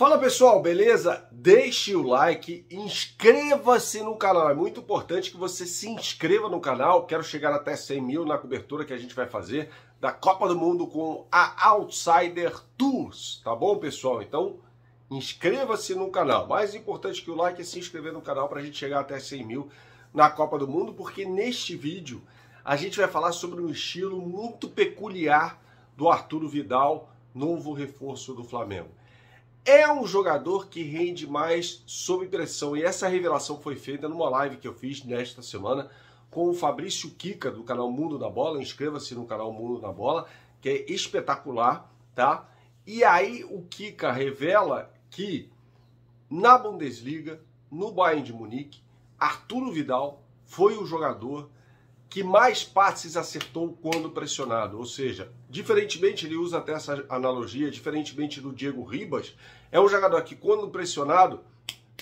Fala pessoal, beleza? Deixe o like, inscreva-se no canal. É muito importante que você se inscreva no canal. Quero chegar até 100 mil na cobertura que a gente vai fazer da Copa do Mundo com a Outsider Tours, tá bom, pessoal? Então, inscreva-se no canal. Mais importante que o like é se inscrever no canal para a gente chegar até 100 mil na Copa do Mundo, porque neste vídeo a gente vai falar sobre um estilo muito peculiar do Arturo Vidal, novo reforço do Flamengo é um jogador que rende mais sob pressão. E essa revelação foi feita numa live que eu fiz nesta semana com o Fabrício Kika, do canal Mundo da Bola. Inscreva-se no canal Mundo da Bola, que é espetacular, tá? E aí o Kika revela que na Bundesliga, no Bayern de Munique, Arturo Vidal foi o jogador que mais passes acertou quando pressionado. Ou seja, diferentemente, ele usa até essa analogia, diferentemente do Diego Ribas, é um jogador que quando pressionado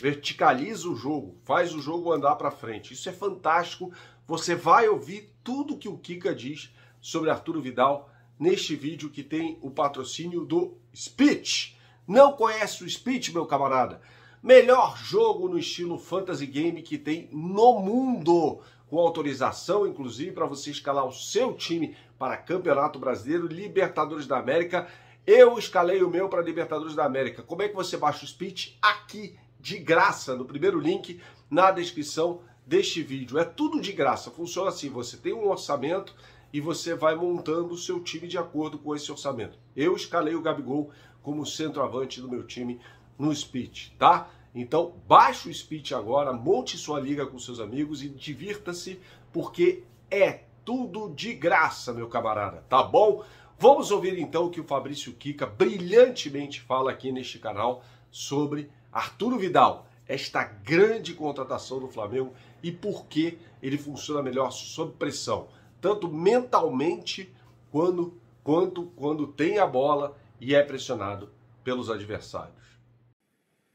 verticaliza o jogo, faz o jogo andar para frente. Isso é fantástico. Você vai ouvir tudo que o Kika diz sobre Arturo Vidal neste vídeo que tem o patrocínio do Speech. Não conhece o Speech, meu camarada? Melhor jogo no estilo fantasy game que tem no mundo com autorização, inclusive, para você escalar o seu time para Campeonato Brasileiro, Libertadores da América. Eu escalei o meu para Libertadores da América. Como é que você baixa o speech? Aqui, de graça, no primeiro link na descrição deste vídeo. É tudo de graça, funciona assim: você tem um orçamento e você vai montando o seu time de acordo com esse orçamento. Eu escalei o Gabigol como centroavante do meu time no speech, tá? Então, baixe o Speech agora, monte sua liga com seus amigos e divirta-se, porque é tudo de graça, meu camarada, tá bom? Vamos ouvir então o que o Fabrício Kika brilhantemente fala aqui neste canal sobre Arturo Vidal, esta grande contratação do Flamengo e por que ele funciona melhor sob pressão, tanto mentalmente quando, quanto quando tem a bola e é pressionado pelos adversários.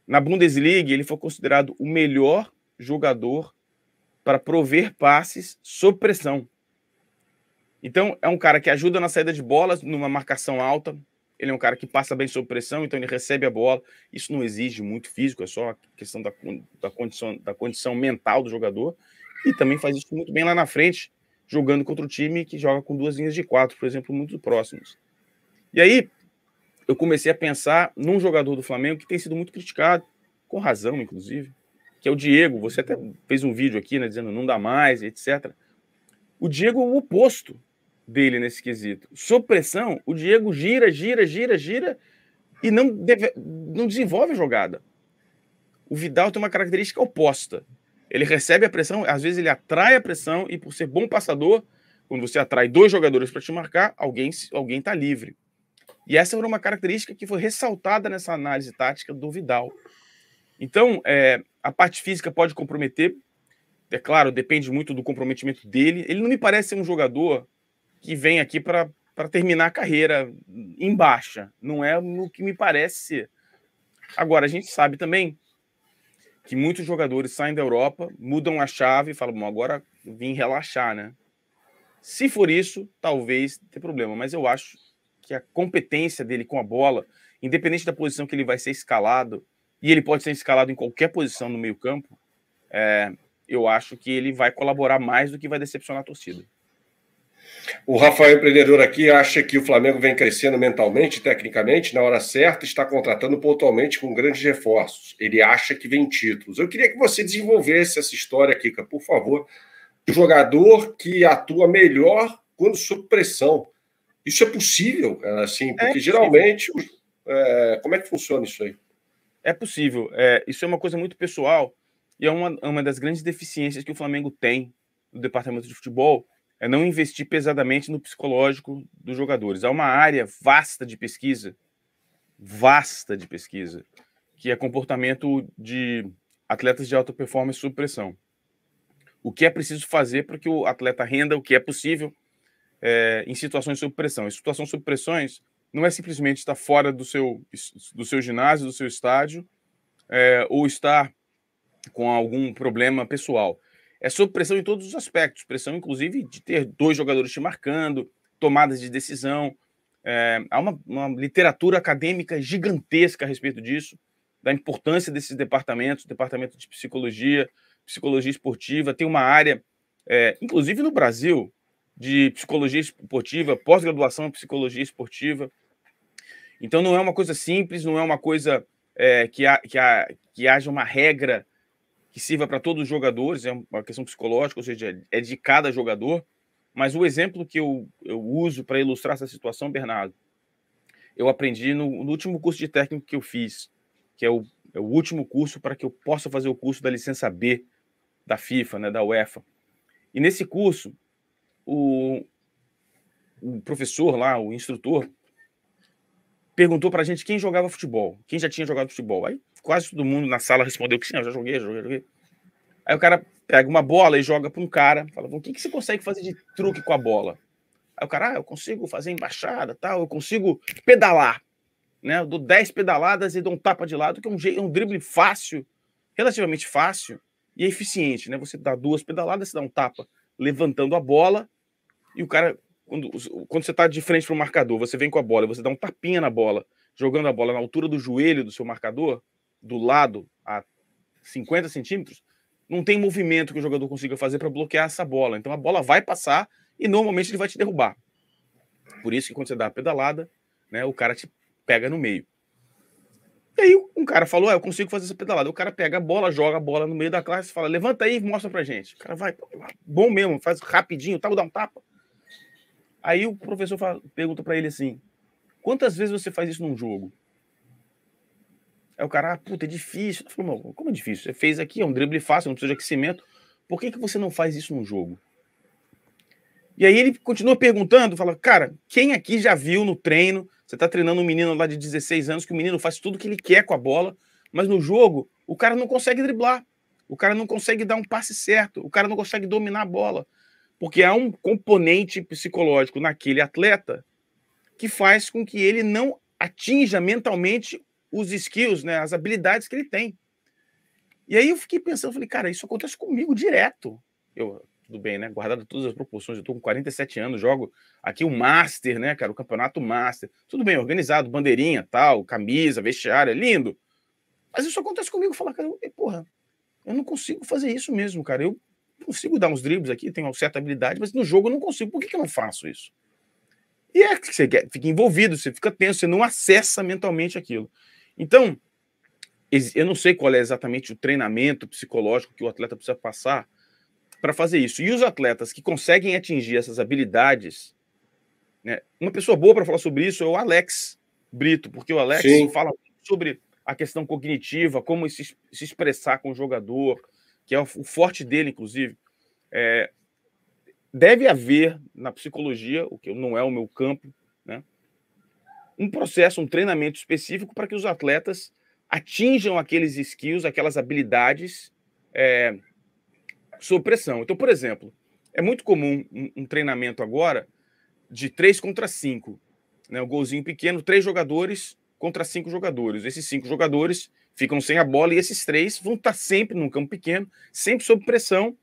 Na Bundesliga, ele foi considerado o melhor jogador para prover passes sob pressão. Então, é um cara que ajuda na saída de bolas, numa marcação alta. Ele é um cara que passa bem sob pressão, então ele recebe a bola. Isso não exige muito físico, é só a questão da, da, condição, da condição mental do jogador. E também faz isso muito bem lá na frente, jogando contra o time que joga com duas linhas de quatro, por exemplo, muito próximos. E aí, eu comecei a pensar num jogador do Flamengo que tem sido muito criticado, com razão, inclusive, que é o Diego. Você até fez um vídeo aqui, né, dizendo não dá mais, etc. O Diego é o oposto dele nesse quesito. Sob pressão, o Diego gira, gira, gira, gira e não, deve, não desenvolve a jogada. O Vidal tem uma característica oposta. Ele recebe a pressão, às vezes ele atrai a pressão e por ser bom passador, quando você atrai dois jogadores para te marcar, alguém alguém está livre. E essa era uma característica que foi ressaltada nessa análise tática do Vidal. Então, é, a parte física pode comprometer, é claro, depende muito do comprometimento dele. Ele não me parece ser um jogador que vem aqui para terminar a carreira em baixa. Não é o que me parece ser. Agora, a gente sabe também que muitos jogadores saem da Europa, mudam a chave e falam: Bom, agora vim relaxar, né? Se for isso, talvez tenha problema, mas eu acho que a competência dele com a bola, independente da posição que ele vai ser escalado, e ele pode ser escalado em qualquer posição no meio-campo, é, eu acho que ele vai colaborar mais do que vai decepcionar a torcida. O Rafael Empreendedor aqui acha que o Flamengo vem crescendo mentalmente, tecnicamente, na hora certa, está contratando pontualmente com grandes reforços. Ele acha que vem títulos. Eu queria que você desenvolvesse essa história, Kika, por favor. O jogador que atua melhor quando sob pressão. Isso é possível, assim, é porque é geralmente. É, como é que funciona isso aí? É possível. É, isso é uma coisa muito pessoal e é uma, uma das grandes deficiências que o Flamengo tem no departamento de futebol é não investir pesadamente no psicológico dos jogadores. Há uma área vasta de pesquisa, vasta de pesquisa, que é comportamento de atletas de alta performance sob pressão. O que é preciso fazer para que o atleta renda o que é possível é, em situações sob pressão. Em situações sob pressões, não é simplesmente estar fora do seu, do seu ginásio, do seu estádio, é, ou estar com algum problema pessoal. É sob pressão em todos os aspectos, pressão inclusive de ter dois jogadores te marcando, tomadas de decisão. É, há uma, uma literatura acadêmica gigantesca a respeito disso. da importância desses departamentos, departamento de psicologia, psicologia esportiva, tem uma área, é, inclusive no Brasil, de psicologia esportiva, pós-graduação em psicologia esportiva. Então não é uma coisa simples, não é uma coisa é, que, ha, que, ha, que haja uma regra que sirva para todos os jogadores, é uma questão psicológica, ou seja, é de cada jogador. Mas o exemplo que eu, eu uso para ilustrar essa situação, Bernardo, eu aprendi no, no, último curso de técnico que eu fiz, que é o, é o último curso para que eu possa fazer o curso da licença B da FIFA, né, da UEFA. E nesse curso, o, o professor lá, o instrutor, perguntou para a gente quem jogava futebol, quem já tinha jogado futebol. Aí quase todo mundo na sala respondeu que sim, eu já joguei, já joguei, joguei. Aí o cara pega uma bola e joga para um cara, fala: o que, que você consegue fazer de truque com a bola? Aí o cara, ah, eu consigo fazer embaixada, tal, eu consigo pedalar. Né? Eu dou 10 pedaladas e dou um tapa de lado, que é um, jeito, um drible fácil, relativamente fácil e eficiente. Né? Você dá duas pedaladas, você dá um tapa levantando a bola, e o cara, quando, quando você está de frente para o marcador, você vem com a bola, você dá um tapinha na bola, jogando a bola na altura do joelho do seu marcador, do lado a 50 centímetros, não tem movimento que o jogador consiga fazer para bloquear essa bola. Então a bola vai passar e normalmente ele vai te derrubar. Por isso que quando você dá a pedalada, né, o cara te pega no meio. E aí um cara falou, ah, eu consigo fazer essa pedalada. O cara pega a bola, joga a bola no meio da classe fala, levanta aí e mostra pra gente. O cara vai, bom mesmo, faz rapidinho, vou dar um tapa. Aí o professor fala, pergunta para ele assim, quantas vezes você faz isso num jogo? Aí o cara, ah, puta, é difícil. Como é difícil? Você fez aqui, é um drible fácil, não precisa de aquecimento. Por que, que você não faz isso num jogo? E aí ele continua perguntando, fala, cara, quem aqui já viu no treino, você tá treinando um menino lá de 16 anos, que o menino faz tudo que ele quer com a bola, mas no jogo o cara não consegue driblar, o cara não consegue dar um passe certo, o cara não consegue dominar a bola, porque há um componente psicológico naquele atleta que faz com que ele não atinja mentalmente os skills, né, as habilidades que ele tem. E aí eu fiquei pensando, falei, cara, isso acontece comigo direto. Eu, tudo bem, né? Guardado todas as proporções, eu tô com 47 anos, jogo aqui o Master, né, cara? O campeonato Master. Tudo bem, organizado, bandeirinha, tal, camisa, vestiário, é lindo. Mas isso acontece comigo, falar, cara, eu, porra, eu não consigo fazer isso mesmo, cara. Eu consigo dar uns dribles aqui, tenho uma certa habilidade, mas no jogo eu não consigo. Por que, que eu não faço isso? E é que você fica envolvido, você fica tenso, você não acessa mentalmente aquilo. Então, eu não sei qual é exatamente o treinamento psicológico que o atleta precisa passar para fazer isso. E os atletas que conseguem atingir essas habilidades, né? uma pessoa boa para falar sobre isso é o Alex Brito, porque o Alex Sim. fala sobre a questão cognitiva, como se, se, expressar com o jogador, que é o, forte dele, inclusive. É, deve haver na psicologia, o que não é o meu campo, né? um processo, um treinamento específico para que os atletas atinjam aqueles skills, aquelas habilidades é, sob pressão. Então, por exemplo, é muito comum um, um treinamento agora de 3 contra 5. Né? O golzinho pequeno, três jogadores contra cinco jogadores. Esses cinco jogadores ficam sem a bola e esses três vão estar sempre num campo pequeno, sempre sob pressão,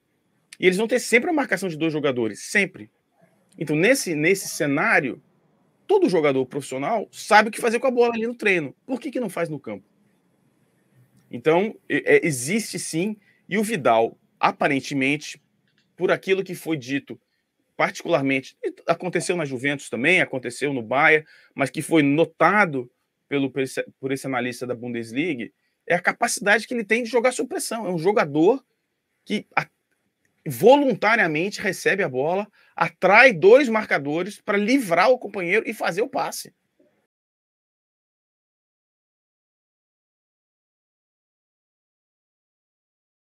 e eles vão ter sempre a marcação de dois jogadores, sempre. Então, nesse, nesse cenário, todo jogador profissional sabe o que fazer com a bola ali no treino. Por que, que não faz no campo? Então, é, existe sim, e o Vidal aparentemente, por aquilo que foi dito, particularmente, aconteceu na Juventus também, aconteceu no Bayern, mas que foi notado pelo, por esse analista da Bundesliga, é a capacidade que ele tem de jogar sob pressão. É um jogador que voluntariamente recebe a bola, atrai dois marcadores para livrar o companheiro e fazer o passe.